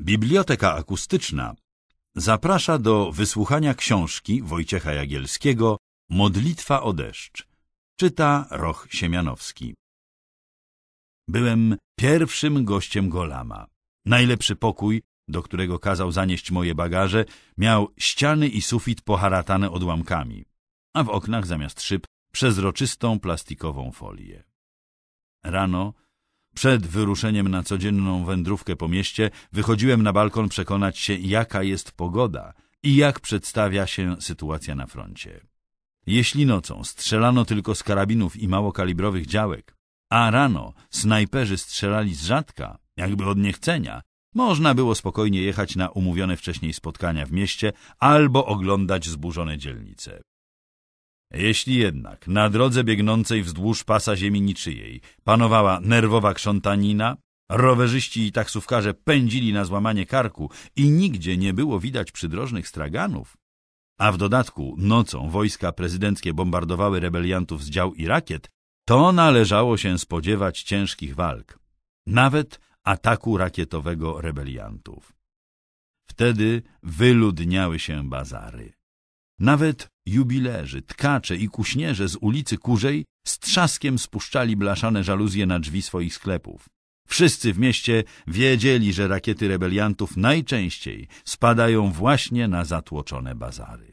Biblioteka Akustyczna zaprasza do wysłuchania książki Wojciecha Jagielskiego Modlitwa o deszcz. Czyta Roch Siemianowski. Byłem pierwszym gościem Golama. Najlepszy pokój, do którego kazał zanieść moje bagaże, miał ściany i sufit poharatane odłamkami, a w oknach zamiast szyb przezroczystą plastikową folię. Rano przed wyruszeniem na codzienną wędrówkę po mieście wychodziłem na balkon przekonać się, jaka jest pogoda i jak przedstawia się sytuacja na froncie. Jeśli nocą strzelano tylko z karabinów i małokalibrowych działek, a rano snajperzy strzelali z rzadka, jakby od niechcenia, można było spokojnie jechać na umówione wcześniej spotkania w mieście albo oglądać zburzone dzielnice. Jeśli jednak na drodze biegnącej wzdłuż pasa ziemi niczyjej panowała nerwowa krzątanina, rowerzyści i taksówkarze pędzili na złamanie karku i nigdzie nie było widać przydrożnych straganów, a w dodatku nocą wojska prezydenckie bombardowały rebeliantów z dział i rakiet, to należało się spodziewać ciężkich walk, nawet ataku rakietowego rebeliantów. Wtedy wyludniały się bazary. Nawet jubilerzy, tkacze i kuśnierze z ulicy Kurzej z trzaskiem spuszczali blaszane żaluzje na drzwi swoich sklepów. Wszyscy w mieście wiedzieli, że rakiety rebeliantów najczęściej spadają właśnie na zatłoczone bazary.